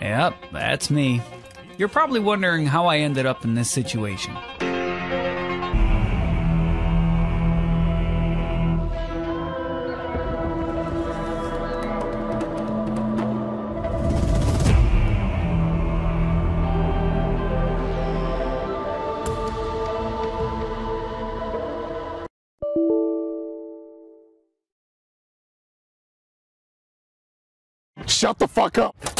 Yep, that's me. You're probably wondering how I ended up in this situation. Shut the fuck up.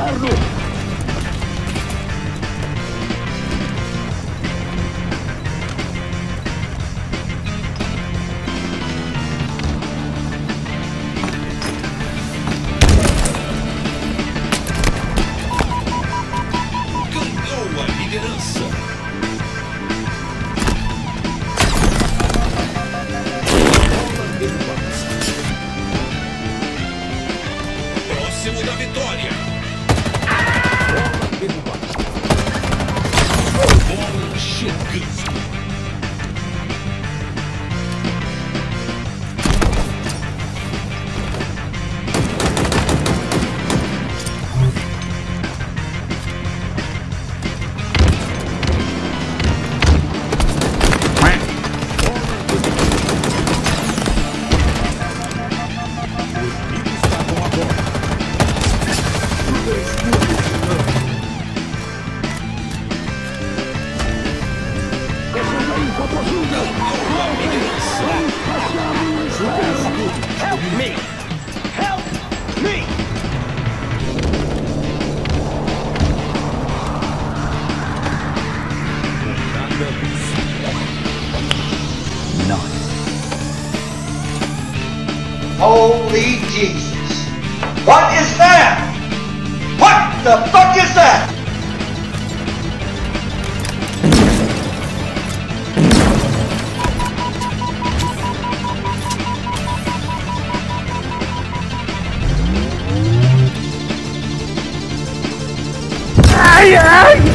inferno. ganhou a liderança. Próximo da vitória. Holy Jesus. What is that? What the fuck is that? Bate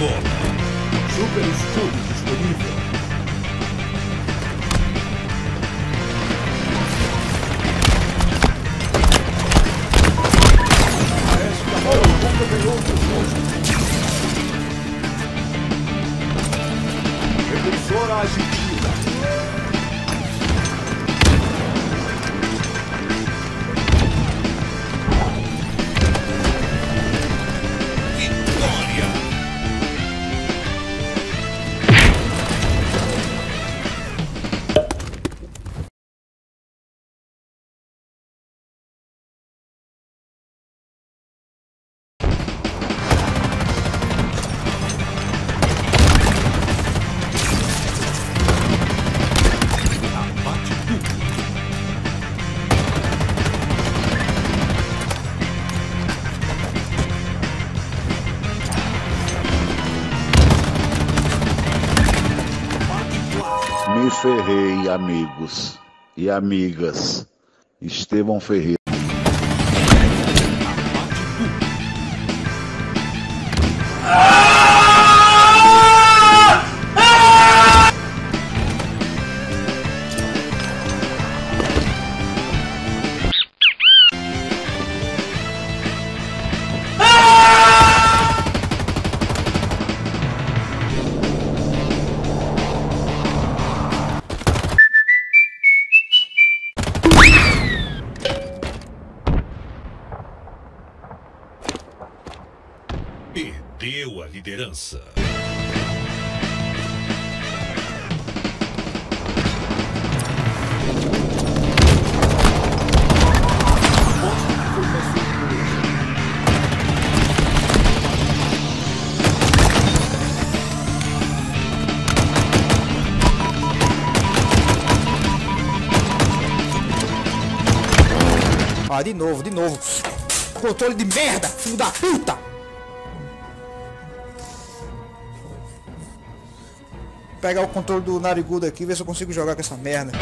bola. Super escudo disponível. Me ferrei, amigos e amigas. Estevão Ferreira. Sua liderança. Ah, de novo, de novo. Controle de merda, filho da puta! Pegar o controle do narigudo aqui, ver se eu consigo jogar com essa merda.